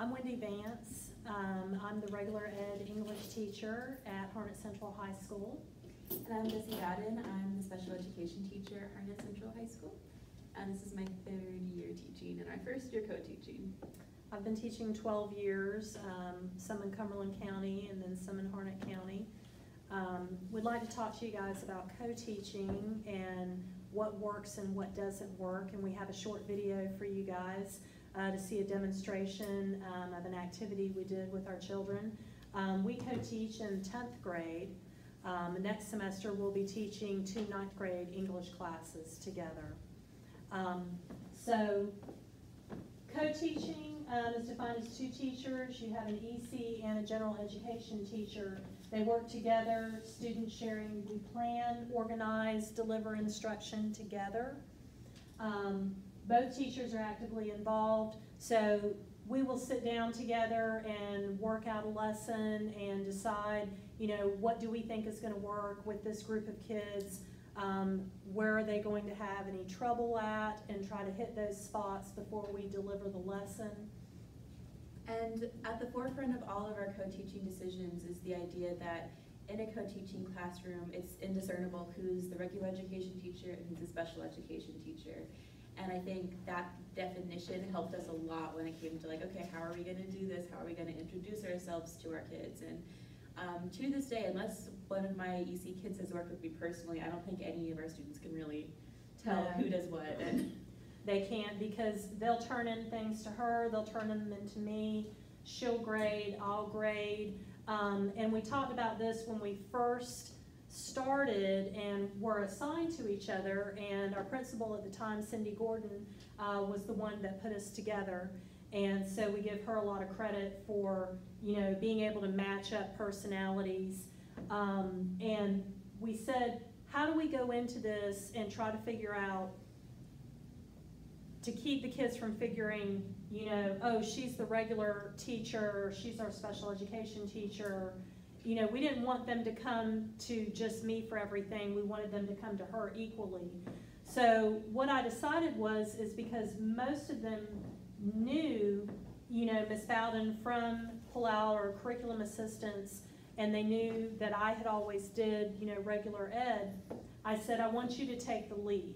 I'm Wendy Vance. Um, I'm the regular ed English teacher at Harnett Central High School. And I'm Jessie Madden. I'm the special education teacher at Harnett Central High School. And this is my third year teaching and my first year co-teaching. I've been teaching 12 years, um, some in Cumberland County and then some in Harnett County. Um, would like to talk to you guys about co-teaching and what works and what doesn't work. And we have a short video for you guys uh, to see a demonstration um, of an activity we did with our children. Um, we co-teach in 10th grade. Um, next semester we'll be teaching two ninth grade English classes together. Um, so co-teaching um, is defined as two teachers. You have an EC and a general education teacher. They work together, student sharing, we plan, organize, deliver instruction together. Um, both teachers are actively involved, so we will sit down together and work out a lesson and decide, you know, what do we think is going to work with this group of kids? Um, where are they going to have any trouble at and try to hit those spots before we deliver the lesson. And at the forefront of all of our co-teaching decisions is the idea that in a co-teaching classroom, it's indiscernible who's the regular education teacher and who's the special education teacher. And I think that definition helped us a lot when it came to like, okay, how are we gonna do this? How are we gonna introduce ourselves to our kids? And um, to this day, unless one of my EC kids has worked with me personally, I don't think any of our students can really tell No. who does what. And They can't because they'll turn in things to her, they'll turn them into me, she'll grade, I'll grade. Um, and we talked about this when we first started and were assigned to each other. And our principal at the time, Cindy Gordon, uh, was the one that put us together. And so we give her a lot of credit for, you know, being able to match up personalities. Um, and we said, how do we go into this and try to figure out to keep the kids from figuring, you know, oh, she's the regular teacher, she's our special education teacher. You know, we didn't want them to come to just me for everything. We wanted them to come to her equally. So what I decided was is because most of them knew, you know, Miss Bowden from pull-out or curriculum assistance, and they knew that I had always did, you know, regular ed. I said, I want you to take the lead.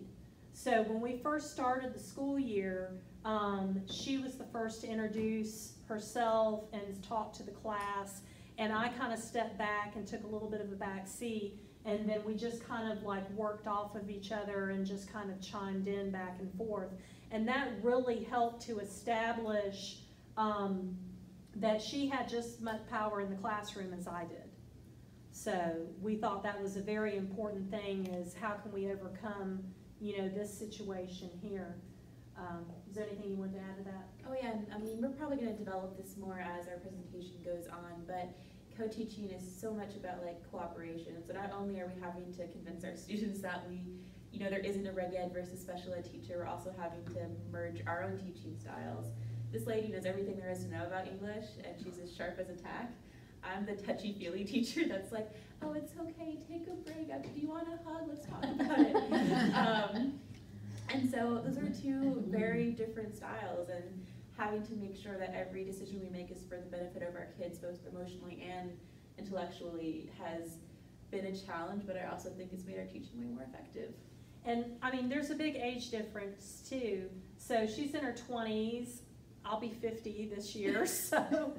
So when we first started the school year, um, she was the first to introduce herself and talk to the class. And I kind of stepped back and took a little bit of a back seat. And then we just kind of like worked off of each other and just kind of chimed in back and forth. And that really helped to establish um, that she had just as much power in the classroom as I did. So we thought that was a very important thing is how can we overcome you know, this situation here. Um, is there anything you want to add to that? Oh yeah, I mean, we're probably gonna develop this more as our presentation goes on, but co-teaching is so much about like cooperation. So not only are we having to convince our students that we, you know, there isn't a reg ed versus special ed teacher, we're also having to merge our own teaching styles. This lady knows everything there is to know about English, and she's as sharp as a tack. I'm the touchy-feely teacher that's like, oh, it's okay, take a break. Uh, Do you want a hug? Let's talk about it. um, and so those are two very different styles, and having to make sure that every decision we make is for the benefit of our kids, both emotionally and intellectually, has been a challenge, but I also think it's made our teaching way more effective. And I mean, there's a big age difference too. So she's in her 20s. I'll be 50 this year. So,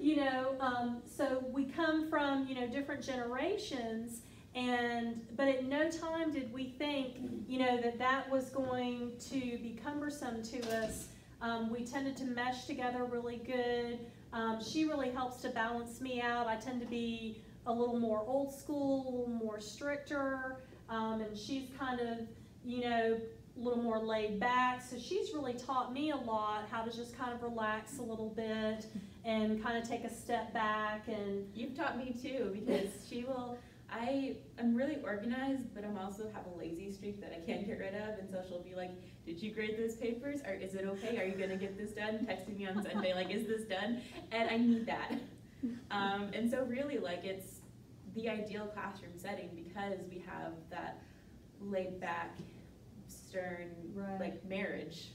you know, um, so we come from, you know, different generations. And, but at no time did we think, you know, that that was going to be cumbersome to us. Um, we tended to mesh together really good. Um, she really helps to balance me out. I tend to be a little more old school, a little more stricter. Um, and she's kind of, you know, a little more laid back. So she's really taught me a lot how to just kind of relax a little bit and kind of take a step back and You've taught me too, because she will, I am really organized, but I'm also have a lazy streak that I can't get rid of, and so she'll be like, did you grade those papers, or is it okay, are you gonna get this done, texting me on Sunday, like, is this done? And I need that. Um, and so really, like, it's the ideal classroom setting because we have that laid back, stern, Right. like, marriage.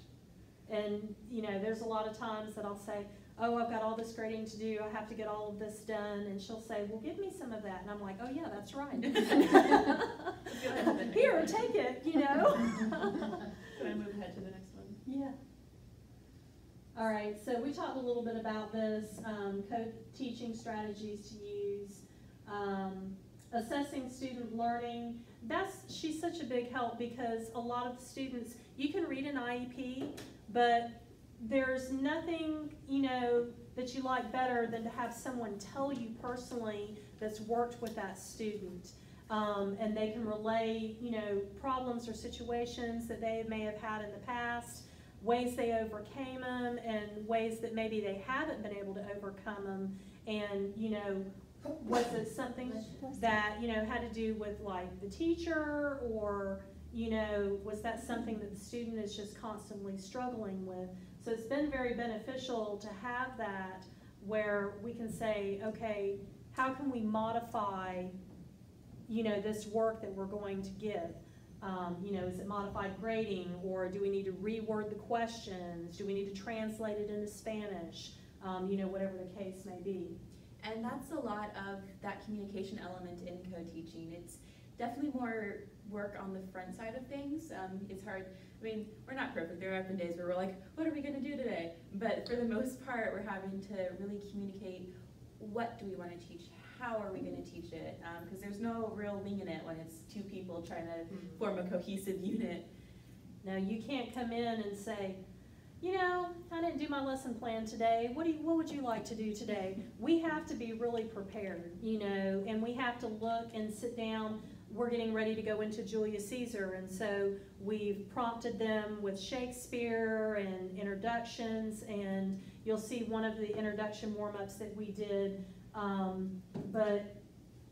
And, you know, there's a lot of times that I'll say, oh, I've got all this grading to do, I have to get all of this done, and she'll say, well, give me some of that, and I'm like, oh, yeah, that's right. Here, take it, you know? Can I move ahead to the next one? Yeah. All right, so we talked a little bit about this, um, co-teaching strategies to use, um, assessing student learning. That's, she's such a big help because a lot of the students, you can read an IEP, but there's nothing, you know, that you like better than to have someone tell you personally that's worked with that student. Um, and they can relay, you know, problems or situations that they may have had in the past, ways they overcame them, and ways that maybe they haven't been able to overcome them. And, you know, was it something that, you know, had to do with like the teacher or, you know, was that something that the student is just constantly struggling with? So it's been very beneficial to have that where we can say, okay, how can we modify, you know, this work that we're going to give? Um, you know, is it modified grading or do we need to reword the questions? Do we need to translate it into Spanish? Um, you know, whatever the case may be. And that's a lot of that communication element in co-teaching. It's definitely more work on the front side of things. Um, it's hard, I mean, we're not perfect. There have been days where we're like, what are we gonna do today? But for the most part, we're having to really communicate what do we wanna teach? How are we gonna teach it? Um, because there's no real wing in it when it's two people trying to hmm. form a cohesive unit. Now, you can't come in and say, you know, I didn't do my lesson plan today. What do you, what would you like to do today? We have to be really prepared, you know, and we have to look and sit down. We're getting ready to go into Julius Caesar, and so we've prompted them with Shakespeare and introductions, and you'll see one of the introduction warm-ups that we did. Um, but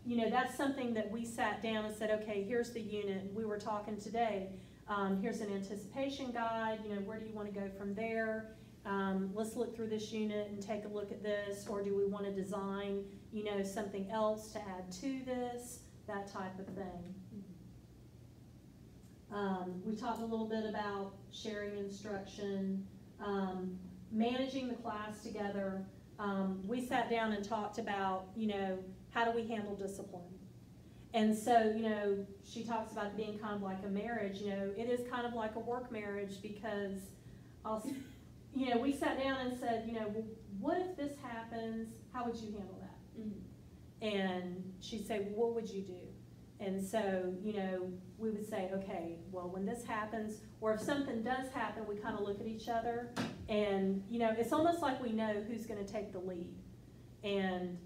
you know, that's something that we sat down and said, okay, here's the unit. We were talking today. Um, here's an anticipation guide. You know, where do you want to go from there? Um, let's look through this unit and take a look at this, or do we want to design, you know, something else to add to this? That type of thing. Um, we talked a little bit about sharing instruction, um, managing the class together. Um, we sat down and talked about, you know, how do we handle discipline? And so, you know, she talks about it being kind of like a marriage, you know, it is kind of like a work marriage because I'll, you know, we sat down and said, you know, well, what if this happens? How would you handle that? Mm-hmm. And she'd say, what would you do? And so, you know, we would say, okay, well, when this happens, or if something does happen, we kind of look at each other and, you know, it's almost like we know who's going to take the lead. And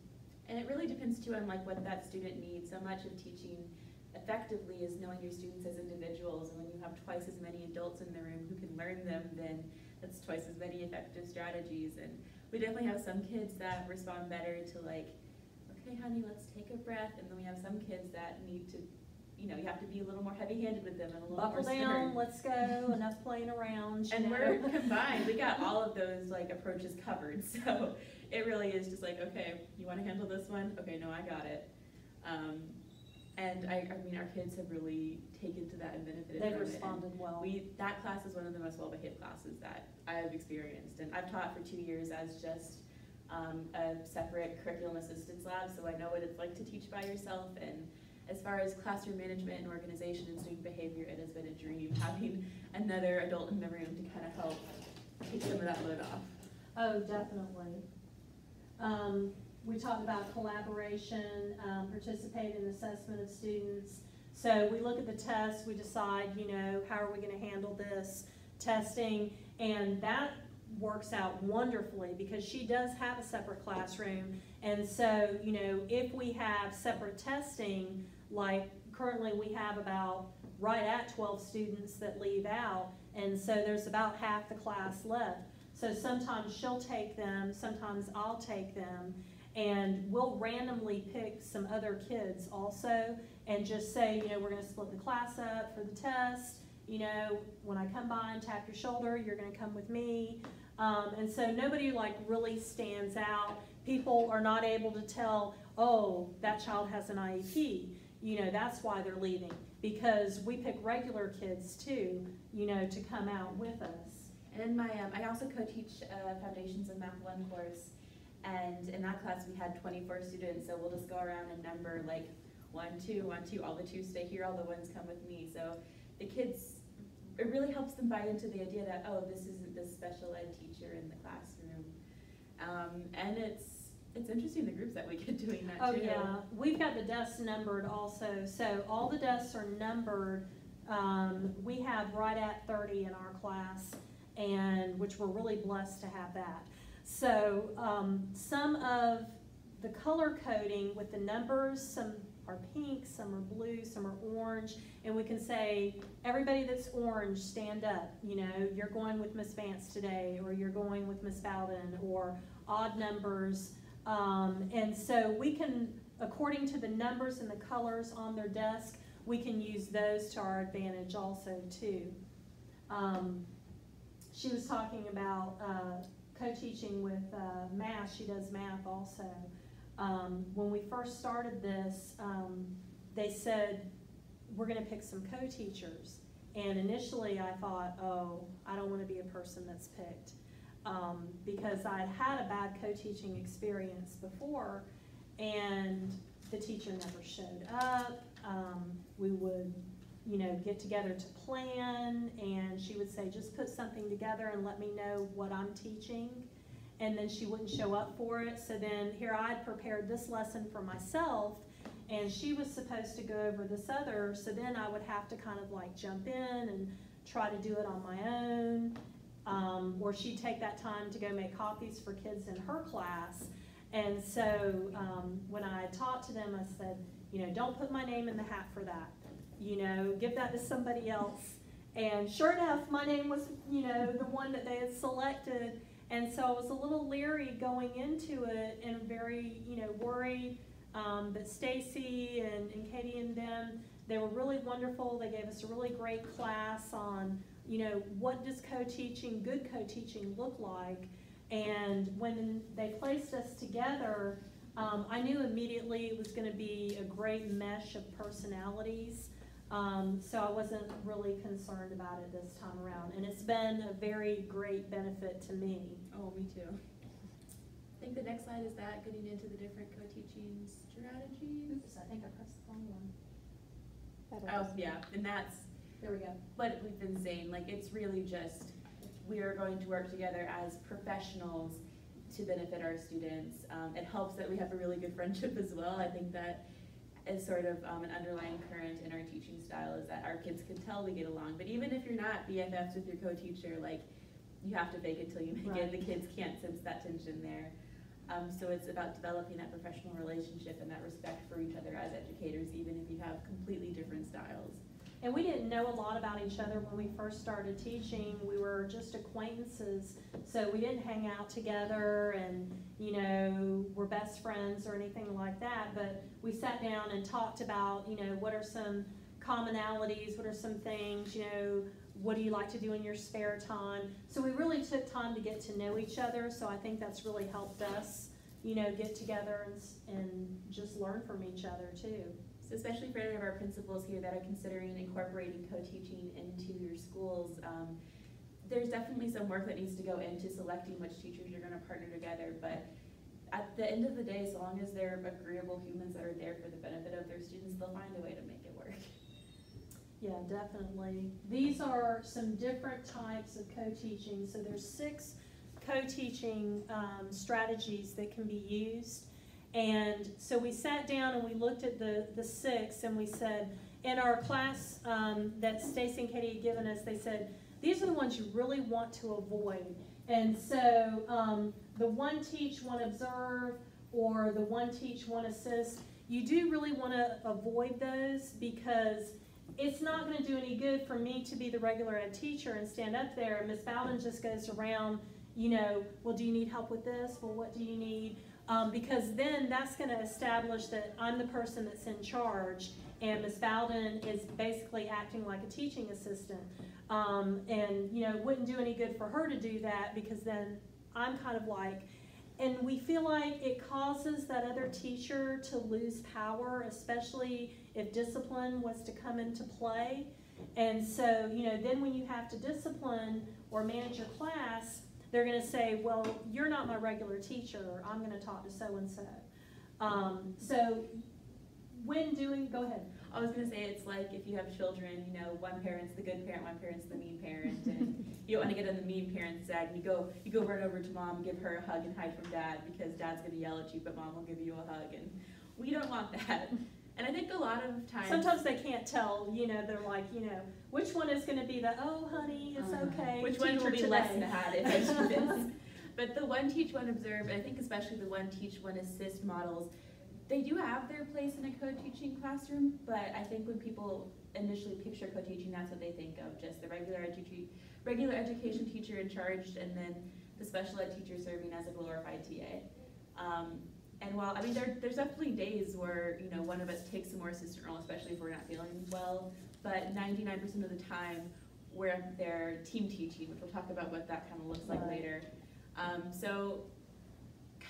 And it really depends too on like what that student needs. So much of teaching effectively is knowing your students as individuals. And when you have twice as many adults in the room who can learn them, then that's twice as many effective strategies. And we definitely have some kids that respond better to like, okay, honey, let's take a breath. And then we have some kids that need to, you know, you have to be a little more heavy-handed with them and a little buckle more down, stern. let's go, enough playing around. And know. we're combined, we got all of those like approaches covered, so it really is just like, okay, you wanna handle this one? Okay, no, I got it. Um, and I, I mean, our kids have really taken to that and benefited They've. And responded well. We, that class is one of the most well-behaved classes that I've experienced, and I've taught for two years as just, um, a separate curriculum assistance lab, so I know what it's like to teach by yourself, and as far as classroom management and organization and student behavior, it has been a dream having another adult in the room to kind of help take some of that load off. Oh, definitely. Um, we talk about collaboration, um, participate in assessment of students. So we look at the test, we decide, you know, how are we gonna handle this testing? And that works out wonderfully because she does have a separate classroom. And so, you know, if we have separate testing, like currently we have about right at twelve students that leave out. And so there's about half the class left. So sometimes she'll take them, sometimes I'll take them, and we'll randomly pick some other kids also and just say, you know, we're gonna split the class up for the test. You know, when I come by and tap your shoulder, you're gonna come with me. Um, and so nobody like really stands out. People are not able to tell, oh, that child has an IEP. You know, that's why they're leaving, because we pick regular kids too, you know, to come out with us. And my, um, I also co-teach uh, Foundations of Math One course, and in that class we had 24 students. So we'll just go around and number like one, two, one, two. All the twos stay here. All the ones come with me. So the kids, it really helps them buy into the idea that oh, this isn't this special ed teacher in the classroom, um, and it's it's interesting the groups that we get doing that Oh, too. yeah, we've got the desks numbered also, so all the desks are numbered. Um, we have right at thirty in our class, and, which we're really blessed to have that. So, um, some of the color coding with the numbers, some are pink, some are blue, some are orange, and we can say, everybody that's orange, stand up, you know, you're going with Miss Vance today, or you're going with Miss Bowden, or odd numbers, um, and so we can, according to the numbers and the colors on their desk, we can use those to our advantage also too. Um, she was talking about uh, co-teaching with uh, math. She does math also. Um, when we first started this, um, they said we're going to pick some co-teachers. And initially, I thought, oh, I don't want to be a person that's picked um, because I'd had a bad co-teaching experience before, and the teacher never showed up. Um, we would, you know, get together to plan, and she would say, just put something together and let me know what I'm teaching. And then she wouldn't show up for it. So then here I'd prepared this lesson for myself, and she was supposed to go over this other. So then I would have to kind of like jump in and try to do it on my own. Um, or she'd take that time to go make copies for kids in her class. And so um, when I talked to them, I said, you know, don't put my name in the hat for that. You know, give that to somebody else. And sure enough, my name was, you know, the one that they had selected. And so I was a little leery going into it and very, you know, worried. Um, but Stacie and, and Katie and them, they were really wonderful. They gave us a really great class on, you know, what does co-teaching, good co-teaching look like? And when they placed us together, um, I knew immediately it was going to be a great mesh of personalities. Um, so I wasn't really concerned about it this time around. And it's been a very great benefit to me. Oh, me too. I think the next slide is that, getting into the different co-teaching strategies. Oops, I think I pressed the wrong one. Oh, yeah, and that's There we go. what we've been saying, like, it's really just, we are going to work together as professionals to benefit our students. Um, it helps that we have a really good friendship as well. I think that is sort of um, an underlying current in our teaching style is that our kids can tell we get along. But even if you're not BFFs with your co-teacher, like, you have to fake it till you make Right. it. The kids can't sense that tension there. Um, so it's about developing that professional relationship and that respect for each other as educators, even if you have completely different styles. And we didn't know a lot about each other when we first started teaching. We were just acquaintances, so we didn't hang out together and, you know, we're best friends or anything like that. But we sat down and talked about, you know, what are some commonalities, what are some things, you know, what do you like to do in your spare time? So we really took time to get to know each other, so I think that's really helped us, you know, get together and, and just learn from each other too. So especially for any of our principals here that are considering incorporating co-teaching into your schools, um, there's definitely some work that needs to go into selecting which teachers you're gonna partner together, but at the end of the day, as long as they're agreeable humans that are there for the benefit of their students, they'll find a way to make it work. Yeah, definitely. These are some different types of co-teaching. So there's six co-teaching um, strategies that can be used. And so we sat down and we looked at the, the six and we said, in our class um, that Stacie and Katie had given us, they said, these are the ones you really want to avoid. And so um, the one teach, one observe, or the one teach, one assist, you do really want to avoid those because it's not going to do any good for me to be the regular ed teacher and stand up there and Miss Bowden just goes around, you know, well, do you need help with this? Well, what do you need? Um, because then that's going to establish that I'm the person that's in charge and Miss Bowden is basically acting like a teaching assistant. Um, and, you know, it wouldn't do any good for her to do that because then I'm kind of like, and we feel like it causes that other teacher to lose power, especially if discipline was to come into play. And so, you know, then when you have to discipline, or manage your class, they're gonna say, well, you're not my regular teacher, I'm gonna talk to so-and-so. Um, so when doing, go ahead. I was gonna say, it's like if you have children, you know, one parent's the good parent, one parent's the mean parent, and you don't wanna get on the mean parent's side, and you go, you go run over to mom, give her a hug and hide from dad, because dad's gonna yell at you, but mom will give you a hug, and we don't want that. And I think a lot of times. Sometimes they can't tell, you know, they're like, you know, which one is gonna be the, oh honey, it's Uh, okay, Which one will be less bad if I do this? But the one teach, one observe, I think especially the one teach, one assist models, they do have their place in a co-teaching classroom, but I think when people initially picture co-teaching, that's what they think of, just the regular edu- regular education teacher in charge, and then the special ed teacher serving as a glorified TA. Um, and while, I mean, there, there's definitely days where, you know, one of us takes a more assistant role, especially if we're not feeling well, but ninety-nine percent of the time, we're there team teaching, which we'll talk about what that kind of looks like Right. later. Um, so,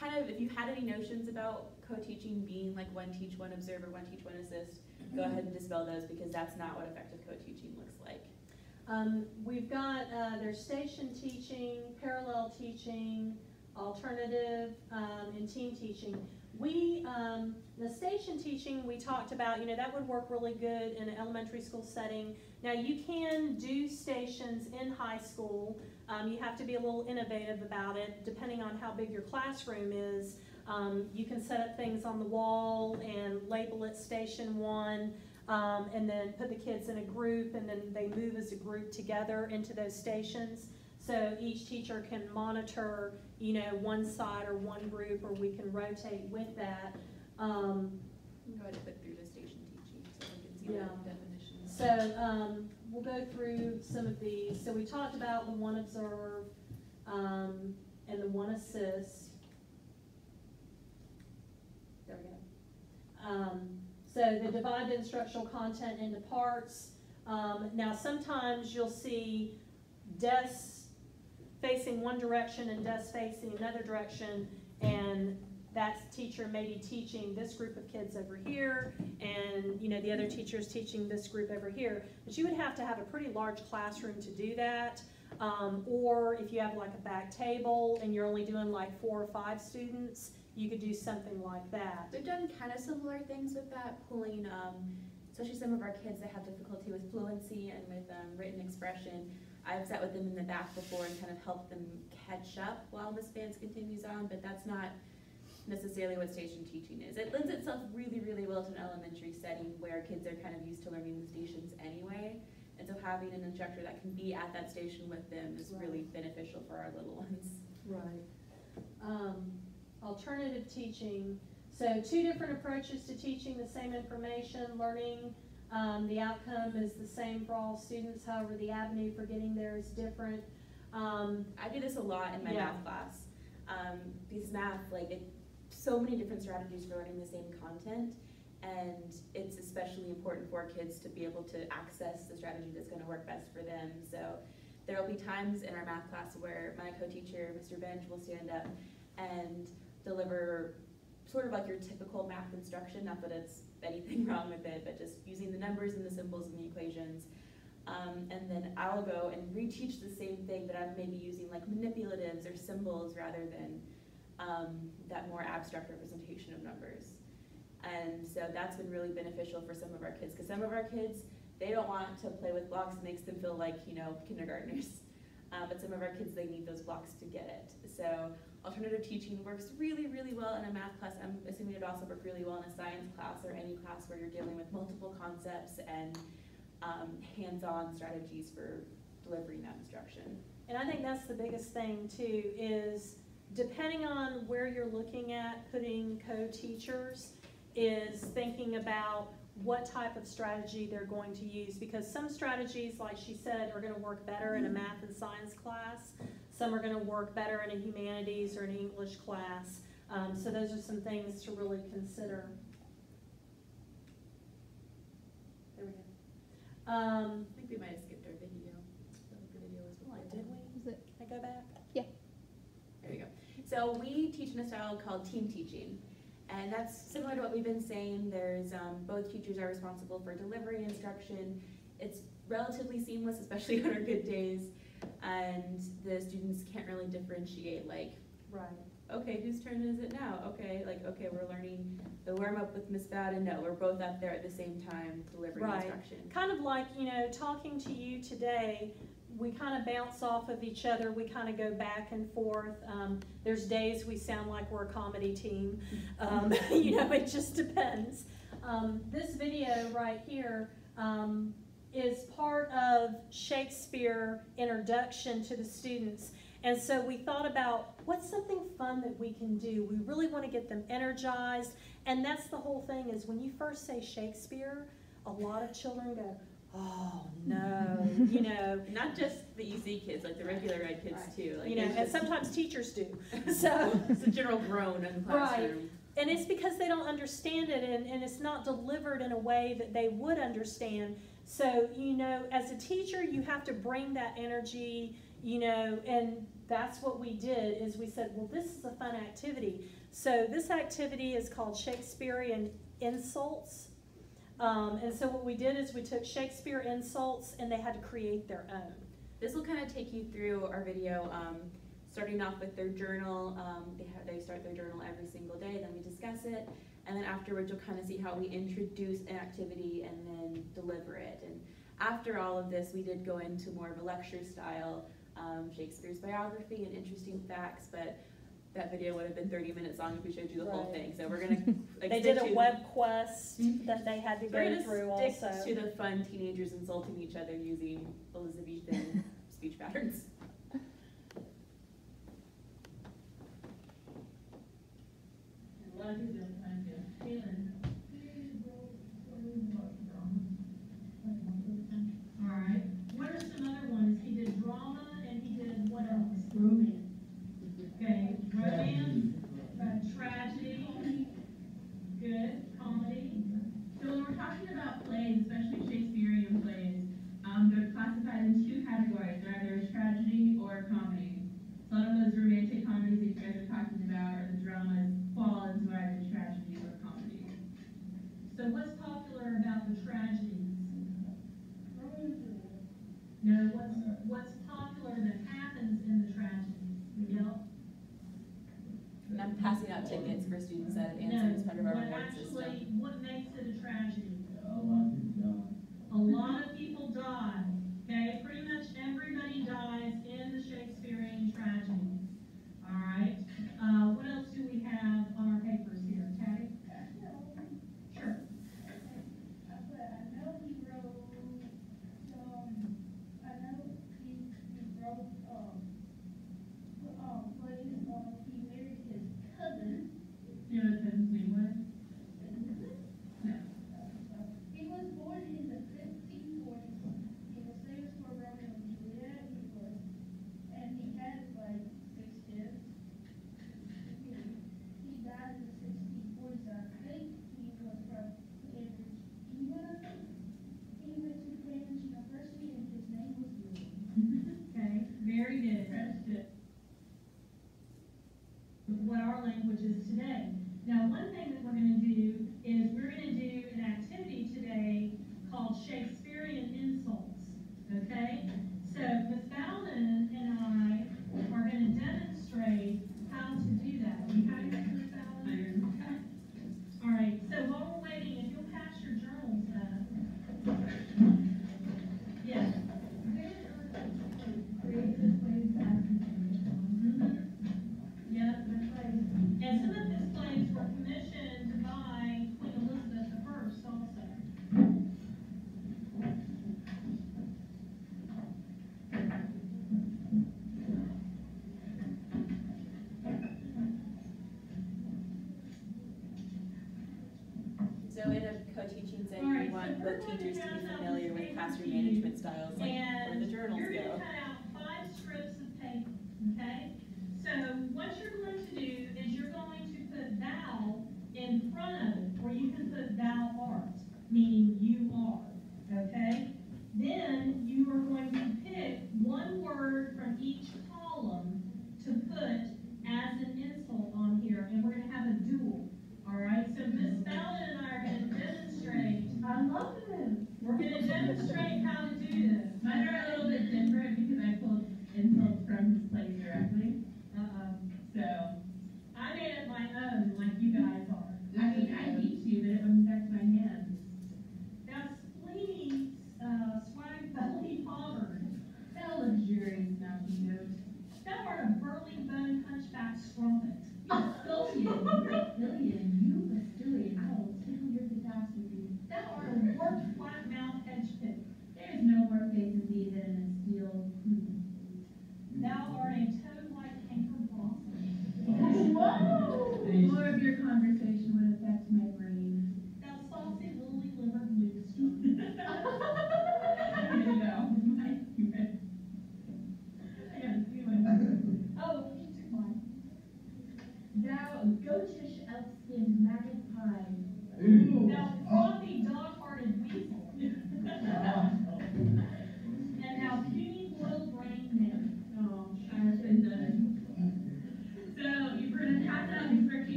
kind of, if you had any notions about co-teaching being like one teach, one observe, or one teach, one assist, go ahead and dispel those, because that's not what effective co-teaching looks like. Um, we've got, uh, there's station teaching, parallel teaching, alternative, um, and team teaching. We, um, the station teaching, we talked about, you know, that would work really good in an elementary school setting. Now, you can do stations in high school. Um, you have to be a little innovative about it, depending on how big your classroom is. Um, you can set up things on the wall and label it station one, um, and then put the kids in a group, and then they move as a group together into those stations. So each teacher can monitor, you know, one side or one group, or we can rotate with that. Um, Go ahead and click through the station teaching, so we can see Yeah. the definitions. so, um, we'll go through some of these. So we talked about the one observe, um, and the one assist. There we go. Um, so the divide the instructional content into parts. Um, now sometimes you'll see desks facing one direction and desks facing another direction, and that teacher may be teaching this group of kids over here, and, you know, the other teacher's teaching this group over here. But you would have to have a pretty large classroom to do that. Um, or if you have like a back table and you're only doing like four or five students, you could do something like that. We've done kind of similar things with that, pulling, um, especially some of our kids that have difficulty with fluency and with um, written expression. I've sat with them in the back before and kind of helped them catch up while Miss Vance continues on, but that's not necessarily what station teaching is. It lends itself really, really well to an elementary setting where kids are kind of used to learning the stations anyway. And so having an instructor that can be at that station with them is really beneficial for our little ones. Right. Um, alternative teaching, so two different approaches to teaching the same information, learning, um, the outcome is the same for all students, however, the avenue for getting there is different. Um, I do this a lot in my Yeah. math class. Um, because math, like, it, so many different strategies for learning the same content. And it's especially important for kids to be able to access the strategy that's gonna work best for them. So there'll be times in our math class where my co-teacher, Mr. Bench, will stand up and deliver sort of like your typical math instruction, not that it's anything wrong with it, but just using the numbers and the symbols and the equations. Um, and then I'll go and reteach the same thing, but I'm maybe using like manipulatives or symbols rather than um, that more abstract representation of numbers. And so that's been really beneficial for some of our kids, because some of our kids, they don't want to play with blocks, it makes them feel like, you know, kindergartners. Uh, but some of our kids, they need those blocks to get it. So alternative teaching works really, really well in a math class. I'm assuming it also work really well in a science class or any class where you're dealing with multiple concepts and um, hands-on strategies for delivering that instruction. And I think that's the biggest thing too, is depending on where you're looking at putting co-teachers, is thinking about what type of strategy they're going to use. Because some strategies, like she said, are gonna work better in a math and science class. Some are gonna work better in a humanities or an English class. Um, so those are some things to really consider. There we go. Um, I think we might have skipped our video. The video was before. did we? Is it? Can I go back? Yeah. There you go. So we teach in a style called team teaching. And that's similar to what we've been saying. There's, um, both teachers are responsible for delivering instruction. It's relatively seamless, especially on our good days. And the students can't really differentiate like, Right. okay, whose turn is it now? Okay, like, okay, we're learning the warm up with Miss Bowden. No, we're both up there at the same time delivering Right. instruction. Kind of like, you know, talking to you today, we kind of bounce off of each other, we kind of go back and forth. Um, there's days we sound like we're a comedy team, um, you know, it just depends. Um, this video right here, um, is part of Shakespeare introduction to the students. And so we thought about what's something fun that we can do. We really want to get them energized. And that's the whole thing is when you first say Shakespeare, a lot of children go, oh no, you know. Not just the EC kids, like the regular ed kids Right. too. Like You know, and just- sometimes teachers do. So, it's a general groan in the classroom. Right. and it's because they don't understand it and, and it's not delivered in a way that they would understand. So, you know, as a teacher, you have to bring that energy, you know, and that's what we did is we said, well, this is a fun activity. So this activity is called Shakespearean Insults. Um, and so what we did is we took Shakespeare insults and they had to create their own. This will kind of take you through our video, um, starting off with their journal. Um, they have, they start their journal every single day, then we discuss it, and then afterwards you'll kind of see how we introduce an activity and then deliver it. And after all of this, we did go into more of a lecture style, um, Shakespeare's biography and interesting facts, but that video would have been 30 minutes long if we showed you the whole thing. So we're gonna like, They did a to- web quest Mhm. that they had to go through stick also. to the fun teenagers insulting each other using Elizabethan speech patterns. A lot of people don't find it. Caitlin. All right, what are some other ones? He did drama and he did what else? Romance. Okay, romance, uh, tragedy, good, comedy. So when we're talking about plays, especially Shakespearean plays, um, they're classified in two categories. They're either tragedy or comedy. So a lot of those romantic comedies that you guys are talking about or the dramas fall into either tragedy or comedy. So what's popular about the tragedies? No, what's, what's popular that happens in the tragedies? Miguel? And I'm passing out tickets for students that have answered as part of our No, reward what system. actually, what makes it a tragedy? Gonna teachers to be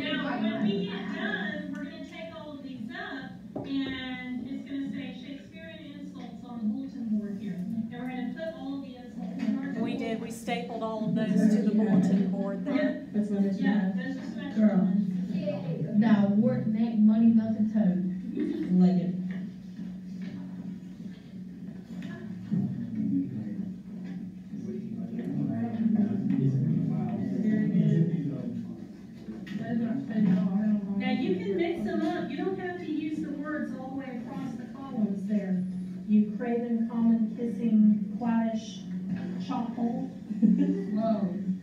Now, when we get done, we're going to take all of these up, and it's going to say Shakespearean insults on the bulletin board here. And we're going to put all of the insults. We did. We stapled all of those to the bulletin board there. Yeah, those are Girl. Now, wart, neck, money, nothing, toad. charcoal. Love.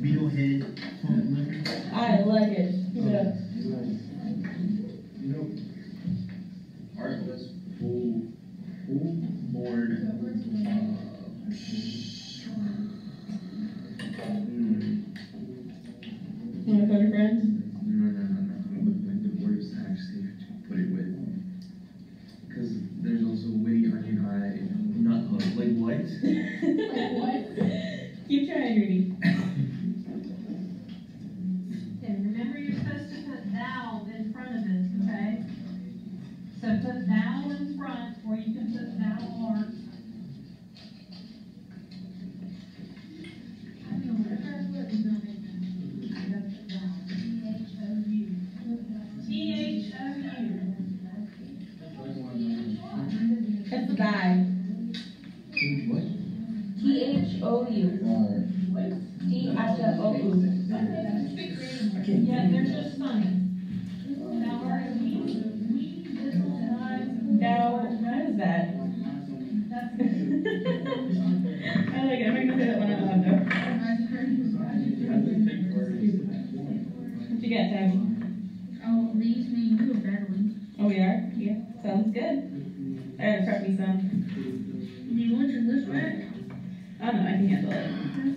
Beetlehead. I like it. I don't know, I can handle it.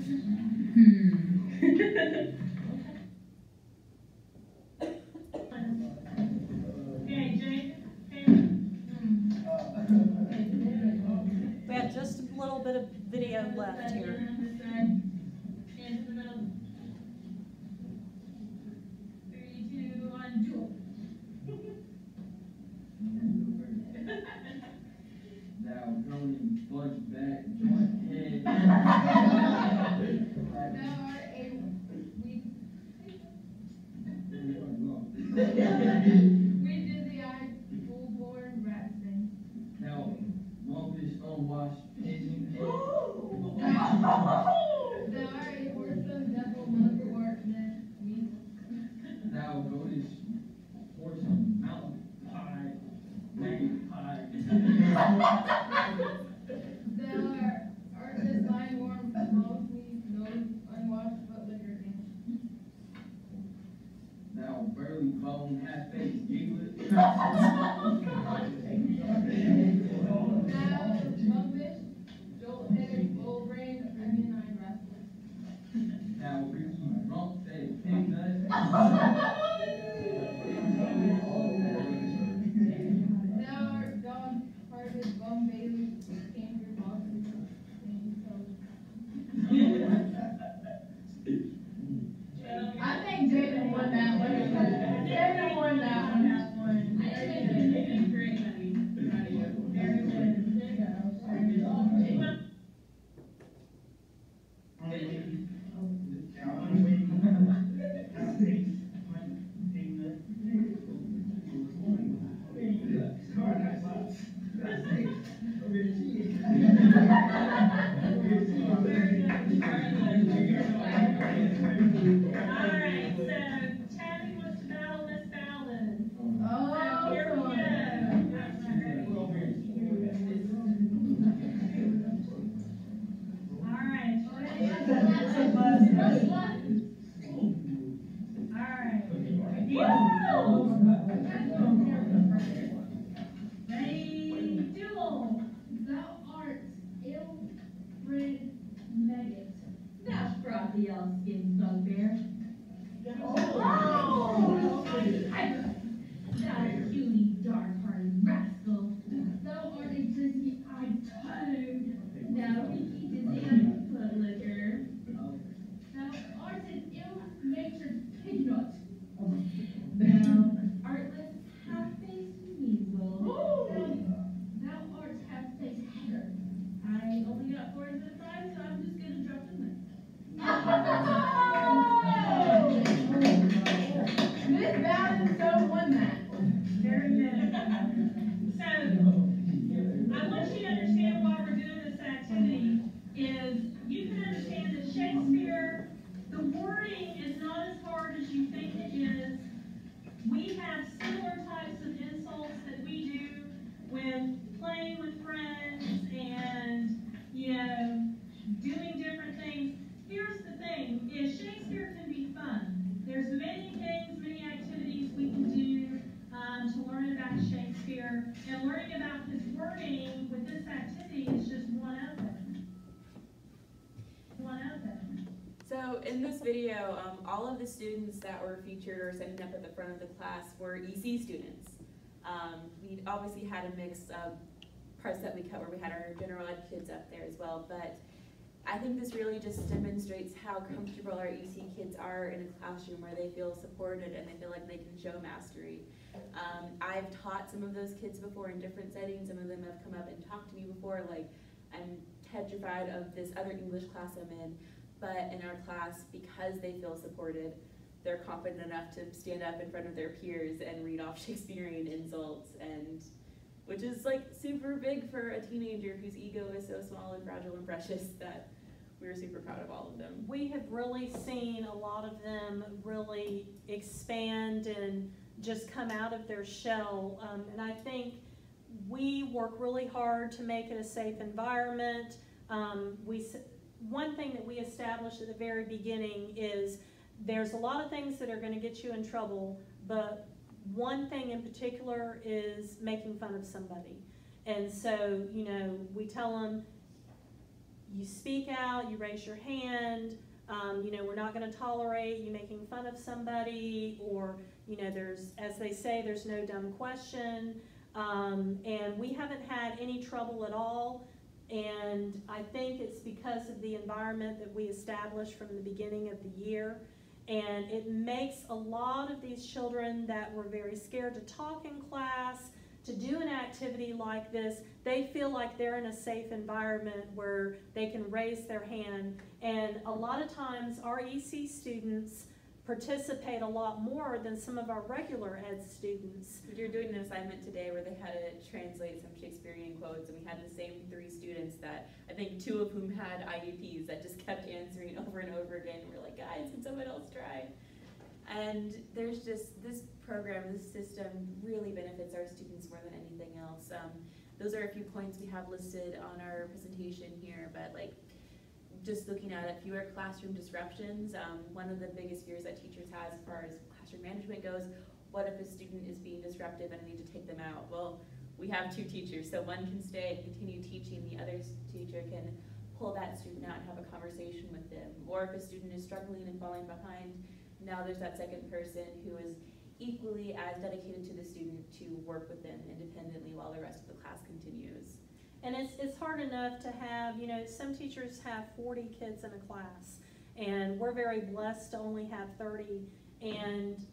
people watch Now go to Horse Mountain High. High. Amen. That were featured or standing up at the front of the class were EC students. Um, we obviously had a mix of parts that we cut where we had our general ed kids up there as well, but I think this really just demonstrates how comfortable our EC kids are in a classroom where they feel supported and they feel like they can show mastery. Um, I've taught some of those kids before in different settings. Some of them have come up and talked to me before, like, I'm petrified of this other English class I'm in. But in our class, because they feel supported, they're confident enough to stand up in front of their peers and read off Shakespearean insults and which is like super big for a teenager whose ego is so small and fragile and precious that we were super proud of all of them. We have really seen a lot of them really expand and just come out of their shell. Um, and I think we work really hard to make it a safe environment. Um, we, one thing that we established at the very beginning is there's a lot of things that are going to get you in trouble, but one thing in particular is making fun of somebody. And so, you know, we tell them, you speak out, you raise your hand, um, you know, we're not gonna tolerate you making fun of somebody, or, you know, there's, as they say, there's no dumb question. Um, and we haven't had any trouble at all, and I think it's because of the environment that we established from the beginning of the year. And it makes a lot of these children that were very scared to talk in class, to do an activity like this, they feel like they're in a safe environment where they can raise their hand. And a lot of times, our EC students participate a lot more than some of our regular ed students. We were doing an assignment today where they had to translate some Shakespearean quotes, and we had the same three students that I think two of whom had IEPs that just kept answering over and over again. We're like, guys, can someone else try? And there's just this program, this system really benefits our students more than anything else. Um, those are a few points we have listed on our presentation here, but like just looking at fewer classroom disruptions. Um, one of the biggest fears that teachers have as far as classroom management goes, what if a student is being disruptive and I need to take them out? Well, we have two teachers, so one can stay and continue teaching, the other teacher can pull that student out and have a conversation with them. Or if a student is struggling and falling behind, now there's that second person who is equally as dedicated to the student to work with them independently while the rest of the class continues. And it's, it's hard enough to have, you know, some teachers have forty kids in a class, and we're very blessed to only have thirty, and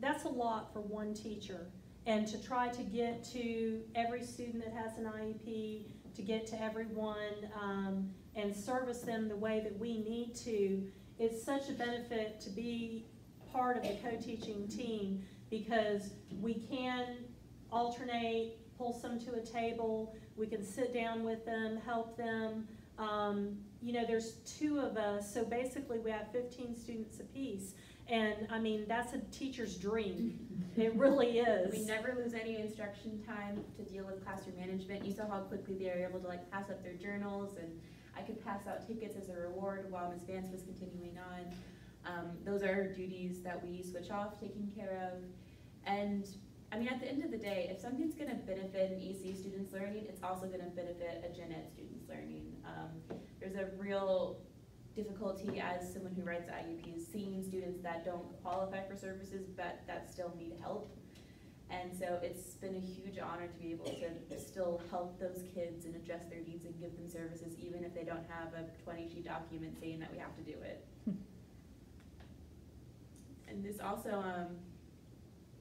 that's a lot for one teacher. And to try to get to every student that has an IEP, to get to everyone, um, and service them the way that we need to, it's such a benefit to be part of the co-teaching team, because we can alternate, pull some to a table, we can sit down with them, help them. Um, you know, there's two of us, so basically we have fifteen students apiece. And, I mean, that's a teacher's dream. It really is. We never lose any instruction time to deal with classroom management. You saw how quickly they were able to like pass up their journals and I could pass out tickets as a reward while Ms. Vance was continuing on. Um, those are duties that we switch off taking care of. And I mean, at the end of the day, if something's gonna benefit an EC student's learning, it's also gonna benefit a gen ed student's learning. Um, there's a real difficulty as someone who writes IEPs, seeing students that don't qualify for services but that still need help. And so it's been a huge honor to be able to still help those kids and address their needs and give them services, even if they don't have a twenty sheet document saying that we have to do it. And this also, um,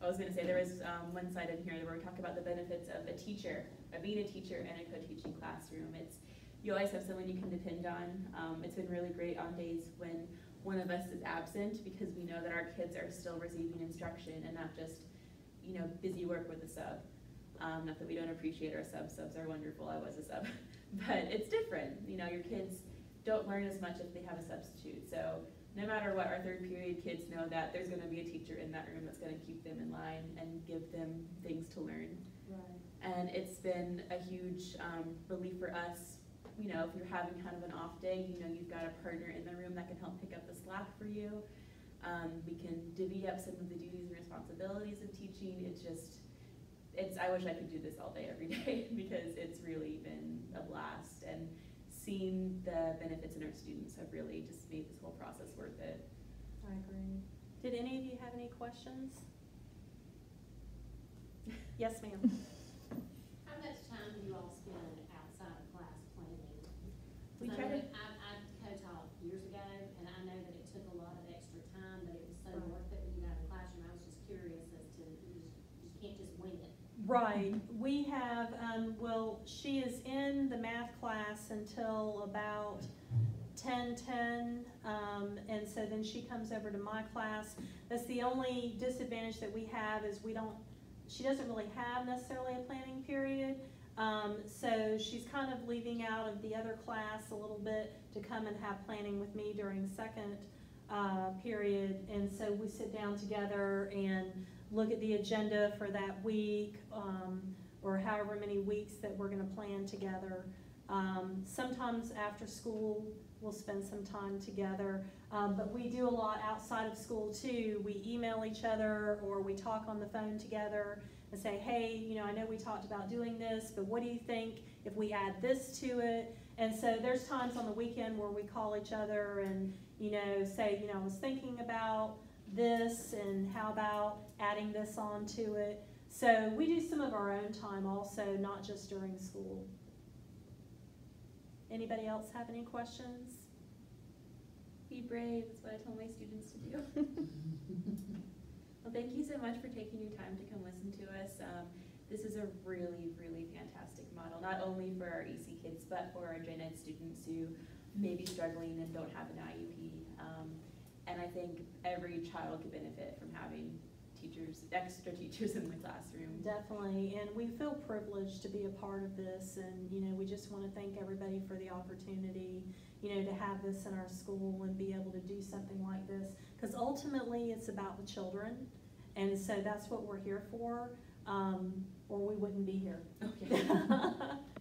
I was gonna say, there was, um, one slide in here where we talk about the benefits of a teacher, of being a teacher in a co-teaching classroom. It's, you always have someone you can depend on. Um, it's been really great on days when one of us is absent because we know that our kids are still receiving instruction and not just, you know, busy work with a sub. Um, not that we don't appreciate our subs, subs are wonderful, I was a sub, but it's different, you know, your kids don't learn as much if they have a substitute, so no matter what, our third period kids know that there's gonna be a teacher in that room that's gonna keep them in line and give them things to learn. Right. And it's been a huge um, relief for us. You know, if you're having kind of an off day, you know, you've got a partner in the room that can help pick up the slack for you. Um, we can divvy up some of the duties and responsibilities of teaching. It's just, it's, I wish I could do this all day, every day, because it's really been a blast. And seeing the benefits in our students have really just made this whole process worth it. I agree. Did any of you have any questions? Yes, ma'am. How much time do you all spend outside of class planning? We 'Cause I try to- I, I co-taught years ago, and I know that it took a lot of extra time, but it was so Right. worth it when you got in the classroom. I was just curious as to, you just, you can't just wing it. Right, we have, um, well, she is in the math class until about ten, ten, um, and so then she comes over to my class. That's the only disadvantage that we have is we don't, she doesn't really have necessarily a planning period. Um, so she's kind of leaving out of the other class a little bit to come and have planning with me during second, uh, period. And so we sit down together and look at the agenda for that week, um, or however many weeks that we're gonna plan together. Um, sometimes after school, we'll spend some time together, um, but we do a lot outside of school too. We email each other, or we talk on the phone together and say, hey, you know, I know we talked about doing this, but what do you think if we add this to it? And so there's times on the weekend where we call each other and, you know, say, you know, I was thinking about this and how about adding this on to it. So we do some of our own time also, not just during school. Anybody else have any questions? Be brave, is what I tell my students to do. Well, thank you so much for taking your time to come listen to us. Um, this is a really, really fantastic model, not only for our EC kids, but for our gen ed students who may be struggling and don't have an IEP. Um, and I think every child could benefit from having teachers, extra teachers in the classroom. Definitely, and we feel privileged to be a part of this, and, you know, we just want to thank everybody for the opportunity, you know, to have this in our school and be able to do something like this. Because ultimately, it's about the children, and so that's what we're here for, um, or we wouldn't be here. Okay.